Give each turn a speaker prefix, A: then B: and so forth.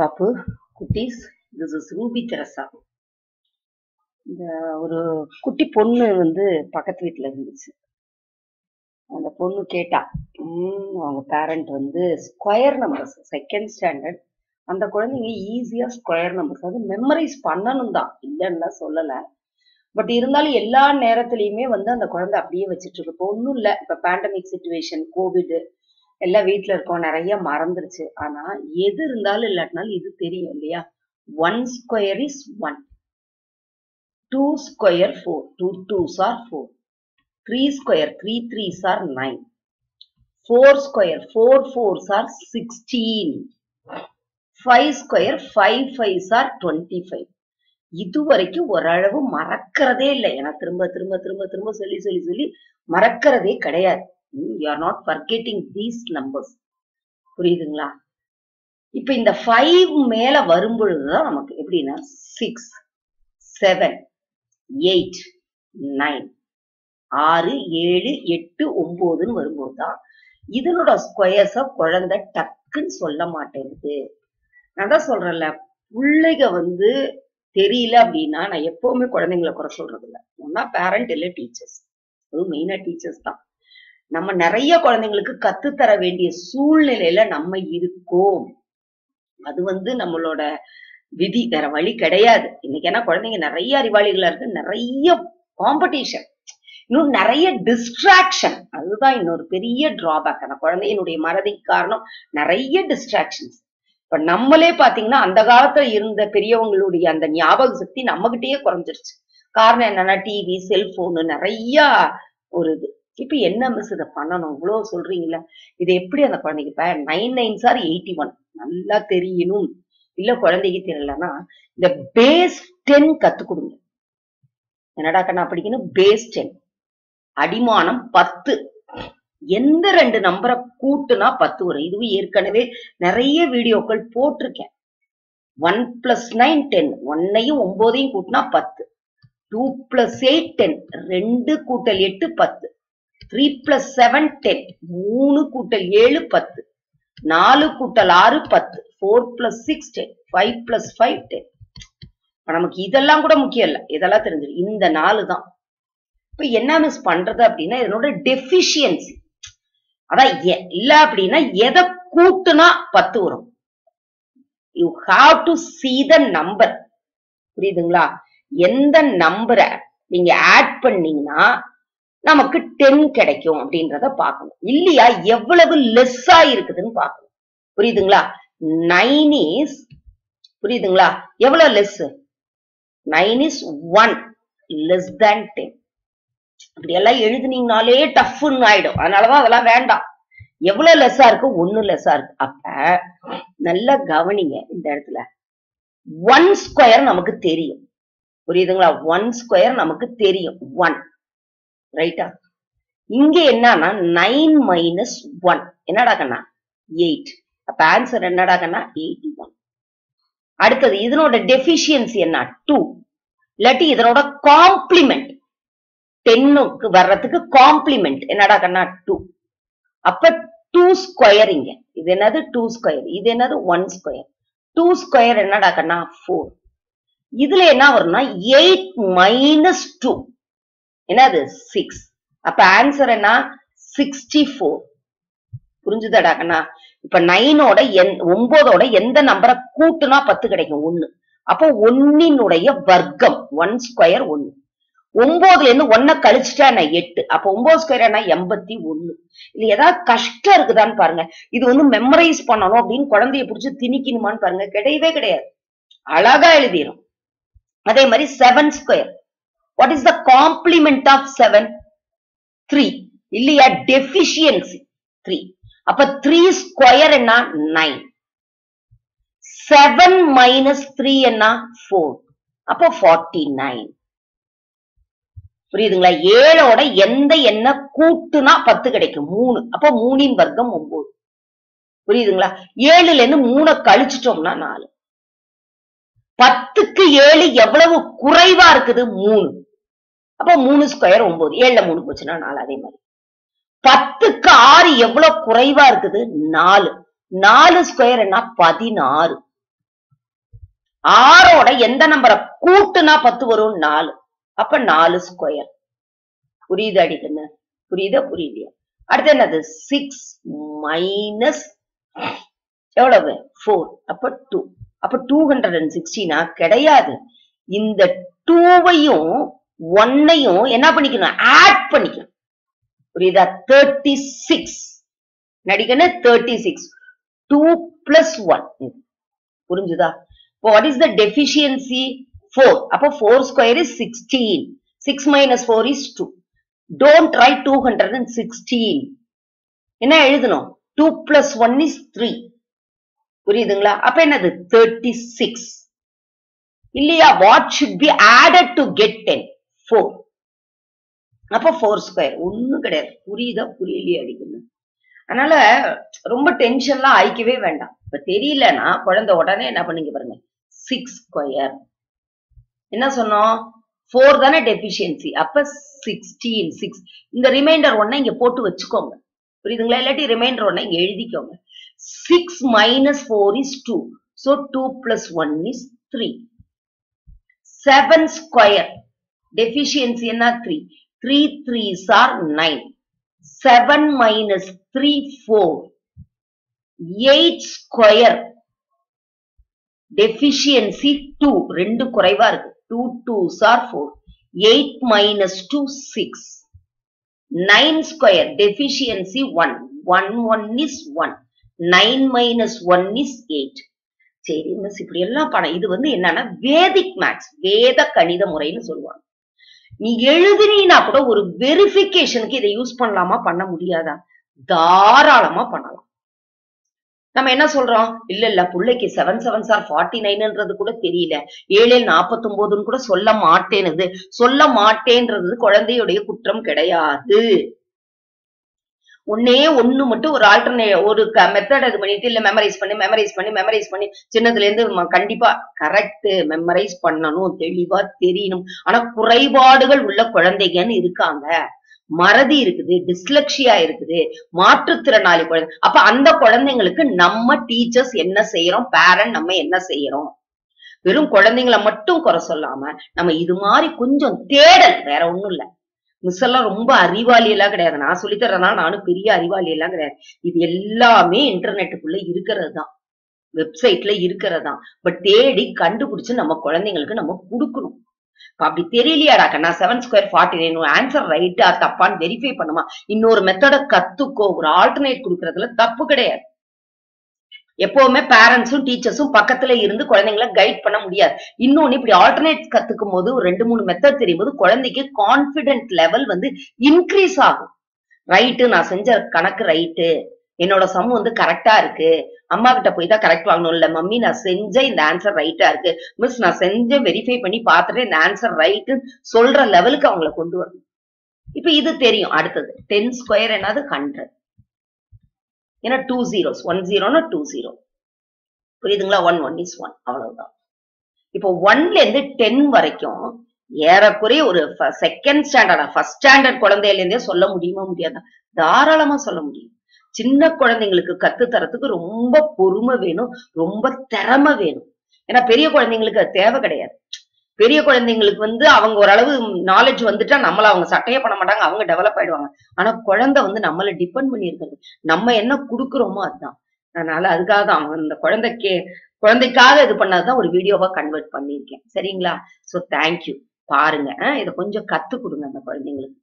A: பாப்பு குட்டீஸ் this is Ruby Teresa இந்த ஒரு குட்டி பொண்ணு வந்து பக்கத்து வீட்டில் இருந்துச்சு. அந்த பொண்ணு கேட்டா அவங்க பேரண்ட் வந்து ஸ்கொயர் நம்பர்ஸ் செகண்ட் ஸ்டாண்டர்ட் அந்த குழந்தைங்க ஈஸியாக ஸ்கொயர் நம்பர்ஸ் அது மெமரைஸ் பண்ணணும் தான். இல்லைன்னா சொல்லலை. பட் இருந்தாலும் எல்லா நேரத்துலையுமே வந்து அந்த குழந்தை அப்படியே வச்சுட்டு இருக்கு. இப்போ ஒன்றும் இல்லை. இப்போ பேண்டமிக் சுச்சுவேஷன் கோவிட் எல்லாம் வீட்டில் இருக்கோம் நிறைய மறந்துருச்சு. ஆனா எது இருந்தாலும் இல்லாட்டினாலும் இது தெரியும் இல்லையா? One square is one two square four two twos are four three square three threes are nine four square four fours are sixteen five square five fives are twenty five இது வரைக்கும் ஓரளவு மறக்கிறதே இல்லை. ஏன்னா திரும்ப திரும்ப திரும்ப திரும்ப சொல்லி சொல்லி சொல்லி மறக்கிறதே கிடையாது. You are not forgetting these numbers புரியுதுங்களா? இப்ப இந்த ஃபைவ் மேல வரும்பொழுதுதான் நமக்கு எப்படின்னா சிக்ஸ் செவன் எயிட் நைன் ஆறு ஏழு எட்டு ஒன்பதுன்னு வரும்போதுதான் இதனோட ஸ்கொயர்ஸ குழந்தை டக்குன்னு சொல்ல மாட்டேங்குது. நான் தான் சொல்றேன்ல பிள்ளைங்க வந்து தெரியல அப்படின்னா நான் எப்பவுமே குழந்தைங்களை குறை சொல்றது இல்லை ஒன்னா பேரண்ட் இல்லை டீச்சர்ஸ் அதுவும் மெயினா டீச்சர்ஸ் தான். நம்ம நிறைய குழந்தைங்களுக்கு கத்துத்தர வேண்டிய சூழ்நிலையில நம்ம இருக்கோம். அது வந்து நம்மளோட விதி வேற வழி கிடையாது. இன்னைக்கு ஏன்னா குழந்தைங்க நிறைய அறிவாளிகளா இருக்கு நிறைய காம்படிஷன் இன்னும் நிறைய டிஸ்ட்ராக்ஷன் அதுதான் இன்னொரு பெரிய டிராபேக் அந்த குழந்தையினுடைய மறதிக்கு காரணம் நிறைய டிஸ்ட்ராக்ஷன்ஸ் இப்ப நம்மளே பாத்தீங்கன்னா அந்த காலத்துல இருந்த பெரியவங்களுடைய அந்த ஞாபக சக்தி நம்மகிட்டயே குறைஞ்சிருச்சு. காரணம் என்னன்னா டிவி செல்போனு நிறைய ஒரு இது. இப்ப என்ன மிஸ் இதை பண்ணணும்? இவ்வளவு சொல்றீங்களா இது எப்படி அந்த குழந்தைக்கு இப்ப nine nine sir eighty one நல்லா தெரியணும். இல்ல குழந்தைக்கு தெரியலன்னா இந்த பேஸ் டென் கத்து கொடுங்க. என்னடா கண்ணா படிக்கணும்? பேஸ் டென் அடிமானம் பத்து. எந்த ரெண்டு நம்பரை கூட்டுனா பத்து வரும். இதுவும் ஏற்கனவே நிறைய வீடியோக்கள் போட்டிருக்கேன். ஒன் பிளஸ் நைன் டென் ஒன்னையும் ஒன்பதையும் கூட்டினா பத்து. டூ பிளஸ் எயிட் டென் ரெண்டு கூட்டல் எட்டு பத்து. த்ரீ பிளஸ் செவன் டென் மூணு கூட்டல் ஏழு பத்து. நாலு கூட்டல் ஆறு பத்து. Four plus six ten five plus five ten நமக்கு இதெல்லாம் கூட முக்கியம் இல்லை. இதெல்லாம் தெரிஞ்சிடும் இந்த நாலு தான். இப்ப என்ன மிஸ் பண்றது அப்படின்னா இதனோட டெஃபிஷியன்சி அதான் இல்ல அப்படின்னா எதை கூட்டுனா பத்து வரும். You have to see the number புரியுதுங்களா? எந்த நம்பரை நீங்க ஆட் பண்ணீங்கன்னா நமக்கு டென் கிடைக்கும் அப்படின்றத பார்க்கணும். இல்லையா? எவ்வளவு லெஸ்ஸா இருக்குதுன்னு பார்க்கணும். புரியுதுங்களா? நைன் இஸ் புரியுதுங்களா? எவ்வளவு less nine is one less than ten அப்படி எல்லாம் எழுதுனீங்கனாலே டஃப்னு ஆயிடும். அதனாலதான் அதெல்லாம் வேண்டாம். எவ்வளவு லெஸ்ஸா இருக்கு? ஒண்ணு லெஸ்ஸா இருக்கு. அப்ப நல்லா கவனிங்க இந்த இடத்துல. ஒன் ஸ்கொயர் நமக்கு தெரியும். புரியுதுங்களா? ஒன் ஸ்கொயர் நமக்கு தெரியும். ஒன் ரைட்டா இங்க என்னன்னா நைன் மைனஸ் ஒன் என்னடாகண்ணா எயிட் அப்ப ஆன்சர் என்னடாகண்ணா எயிட்டி ஒன் அடுத்தது இதனோட டெபிஷியன்சி என்ன? டூ இல்லாட்டி இதனோட காம்ப்ளிமெண்ட் டென்னுக்கு வர்றதுக்கு காம்ப்ளிமெண்ட் என்னடாகண்ணா டூ அப்ப டூ ஸ்கொயர் இங்க. இது என்னது? டூ ஸ்கொயர் இது என்னது? ஒன் ஸ்கொயர் டூ ஸ்கொயர் என்னடாகண்ணா ஃபோர் இதுல என்ன வரும்னா எயிட் மைனஸ் டூ என்னது? சிக்ஸ் அப்ப ஆன்சர் என்ன? சிக்ஸ்டி ஃபோர் புரிஞ்சுதாடா கண்ணா? இப்ப நைனோட என் ஒன்பதோட எந்த நம்பரை கூட்டுனா பத்து கிடைக்கும்? ஒண்ணு. அப்போ ஒன்னினுடைய வர்க்கம் ஒன் ஸ்கொயர் ஒன்னு ஒன்பதுல இருந்து ஒன்ன கழிச்சுட்டா நான் எட்டு. அப்ப ஒன்பது ஸ்கொயர் என்ன? எண்பத்தி ஒண்ணு. இல்ல ஏதாவது கஷ்டம் இருக்குதான்னு பாருங்க. இது வந்து மெமரைஸ் பண்ணணும் அப்படின்னு குழந்தைய பிடிச்சி திணிக்கணுமான்னு பாருங்க. கிடையவே கிடையாது. அழகா எழுதிரும். அதே மாதிரி seven square what is the complement of seven three இல்லையா? டெபிஷியன்சி த்ரீ அப்ப த்ரீ ஸ்கொயர் என்ன நைன் செவன் மைனஸ் த்ரீ என்ன ஃபோர் அப்போ ஃபார்ட்டி நைன் புரியுதுங்களா? ஏழோட எந்த எண்ண கூட்டுனா பத்து கிடைக்கும்? மூணு. அப்போ மூணின் வர்க்கம் ஒன்பது. புரியுதுங்களா? ஏழுல இருந்து மூணை கழிச்சிட்டோம்னா நாலு. பத்துக்கு ஏழு எவ்வளவு குறைவா இருக்குது? மூணு. அப்போ மூணு ஸ்கொயர் ஒன்பது ஏழுல மூணு போச்சுன்னா நாலு அதே மாதிரி. பத்துக்கு ஆறு எவ்வளவு குறைவா இருக்குது? நாலு. நாலு ஸ்கொயர் என்ன பதினாறு. ஆறோட எந்த நம்பரை கூட்டுனா பத்து வரும்? நாலு. அப்ப நாலு ஸ்கொயர் புரியுது அடிக்கண்ணு? புரியுதா புரியலையா அடுத்து என்னது? சிக்ஸ் மைனஸ் எவ்வளவு? ஃபோர் அப்ப டூ அப்ப டூ ஹண்ட்ரட் அண்ட் சிக்ஸ்டீனா கிடையாது. இந்த டூவையும் ஒன்னையும் என்ன பண்ணிக்கணும்? ஆட் பண்ணிக்கணும். புரியுதா? தேர்ட்டி சிக்ஸ் நடிக்கணும் thirty six two plus one புரிஞ்சுதா? இப்போ what is the deficiency four அப்போ four square is sixteen six minus four is two don't write two hundred and sixteen என்ன எழுதணும்? Two plus one is three புரியுதுங்களா? அப்ப என்னது? Thirty six இல்லையா? What should be added to get ten four அப்ப four square ஒன்றும் கிடையாது. புரியுதா? புரியலையே அடிக்கணும் அதனால ரொம்ப டென்ஷன்லாம் ஆயிக்கவே வேண்டாம். இப்ப தெரியலன்னா குழந்தை உடனே என்ன பண்ணீங்க பாருங்க. சிக்ஸ் ஸ்கொயர் என்ன சொன்னோம்? ஃபோர் தானே டெபிஷியன்சி அப்ப சிக்ஸ்டீன் சிக்ஸ் இந்த ரிமைண்டர் ஒன்ன இங்க போட்டு வச்சுக்கோங்க. புரியுதுங்களா? இல்லாட்டி ரிமைண்டர் ஒன்ன இங்க எழுதிக்கோங்க. Six minus four is two so two plus one is three seven square deficiency என்ன? Three three threes are nine seven minus three four eight square deficiency two ரெண்டு குறைவா இருக்கு. Two twos are four eight minus two six nine square deficiency one one one is one nine minus one is eight சரி miss இப்படி எல்லாம் படம். இது வந்து என்னன்னா வேதிக் மேக்ஸ் வேத கணித முறைன்னு சொல்லுவாங்க. நீ எழுதுனீனா கூட ஒரு வெரிஃபிகேஷனுக்கு இதை யூஸ் பண்ணலாமா பண்ண முடியாதா? தாராளமா பண்ணலாம். நம்ம என்ன சொல்றோம்? இல்ல இல்ல பிள்ளைக்கு செவன் செவன் சார் ஃபார்ட்டி நைன்ன்றது கூட தெரியல. ஏழு நாற்பத்தொன்பதுன்னு கூட சொல்ல மாட்டேனுது. சொல்ல மாட்டேன்றது குழந்தையுடைய குற்றம் கிடையாது. ஒன்னே ஒண்ணு மட்டும் ஒரு ஆல்டர்னே ஒரு மெத்தட் இது பண்ணிட்டு இல்ல மெமரைஸ் பண்ணி மெமரைஸ் பண்ணி மெமரைஸ் பண்ணி. சின்னதுல இருந்து கண்டிப்பா கரெக்ட் மெமரைஸ் பண்ணணும் தெளிவா தெரியணும். ஆனா குறைபாடுகள் உள்ள குழந்தைங்கன்னு இருக்காங்க. மறதி இருக்குது டிஸ்லக்ஷியா இருக்குது மாற்றுத்திறனாளி குழந்தை அப்ப அந்த குழந்தைங்களுக்கு நம்ம டீச்சர்ஸ் என்ன செய்யறோம்? பேரண்ட் நம்ம என்ன செய்யறோம்? வெறும் குழந்தைங்களை மட்டும் குறை சொல்லாம நம்ம இது மாதிரி கொஞ்சம் தேடல் வேற ஒண்ணும் இல்ல. மிஸ் எல்லாம் ரொம்ப அறிவாளி எல்லாம் கிடையாது. நான் சொல்லித்தரேன்னா நானும் பெரிய அறிவாளி எல்லாம் கிடையாது. இது எல்லாமே இன்டர்நெட்டுக்குள்ள இருக்கிறது தான் வெப்சைட்ல இருக்கிறது தான் பட் தேடி கண்டுபிடிச்சு நம்ம குழந்தைங்களுக்கு நம்ம கொடுக்கணும். அப்படி தெரியலையாடா கண்ணா? Seven square forty nine answer ரைட்டா தப்பான்னு வெரிஃபை பண்ணுமா? இன்னொரு மெத்தட கத்துக்கோ. ஒரு ஆல்டர்னேட் கொடுக்கறதுல தப்பு கிடையாது. எப்பவுமே பேரண்ட்ஸும் டீச்சர்ஸும் பக்கத்துல இருந்து குழந்தைங்களை கைட் பண்ண முடியாது. இன்னொன்னு இப்படி ஆல்டர்னேட் கத்துக்கும் போது ஒரு ரெண்டு மூணு மெத்தட் தெரியும் போது குழந்தைக்கு கான்பிடென்ட் லெவல் வந்து இன்க்ரீஸ் ஆகும். ரைட்டு நான் செஞ்ச கணக்கு ரைட்டு என்னோட சம் வந்து கரெக்டா இருக்கு. அம்மா கிட்ட போய் தான் கரெக்ட் வாங்கணும் இல்ல மம்மி நான் செஞ்ச இந்த ஆன்சர் ரைட்டா இருக்கு. மிஸ் நான் செஞ்ச வெரிஃபை பண்ணி பார்த்துட்டு இந்த ஆன்சர் ரைட்டு சொல்ற லெவலுக்கு அவங்கள கொண்டு வரணும். இப்ப இது தெரியும். அடுத்தது டென் ஸ்கொயர் என்னது ஹண்ட்ரட் ஏன்னா டூ ஜீரோஸ் ஒன் ஜீரோனா டூ ஜீரோ புரியுதுங்களா? ஒன் ஒன் இஸ் ஒன் அவ்வளவுதான். இப்போ ஒன்ல இருந்து டென் வரைக்கும் ஏறக்குறைய ஒரு செகண்ட் ஸ்டாண்டர்டா ஃபர்ஸ்ட் ஸ்டாண்டர்ட் குழந்தையிலேருந்தே சொல்ல முடியுமா முடியாதா? தாராளமா சொல்ல முடியும். சின்ன குழந்தைங்களுக்கு கத்து தரத்துக்கு ரொம்ப பொறுமை வேணும் ரொம்ப திறமை வேணும். ஏன்னா பெரிய குழந்தைங்களுக்கு அது தேவை கிடையாது. பெரிய குழந்தைங்களுக்கு வந்து அவங்க ஓரளவு நாலேஜ் வந்துட்டா நம்மள அவங்க சட்டையே பண்ண மாட்டாங்க அவங்க டெவலப் ஆயிடுவாங்க. ஆனா குழந்தை வந்து நம்மள டிபெண்ட் பண்ணி இருக்கிறது நம்ம என்ன குடுக்குறோமோ அதுதான். அதனால அதுக்காக தான் அவங்க இந்த குழந்தைக்கு குழந்தைக்காக இது பண்ணாதான் ஒரு வீடியோவா கன்வெர்ட் பண்ணியிருக்கேன். சரிங்களா? சோ தேங்க்யூ பாருங்க. இதை கொஞ்சம் கத்து கொடுங்க அந்த குழந்தைங்களுக்கு.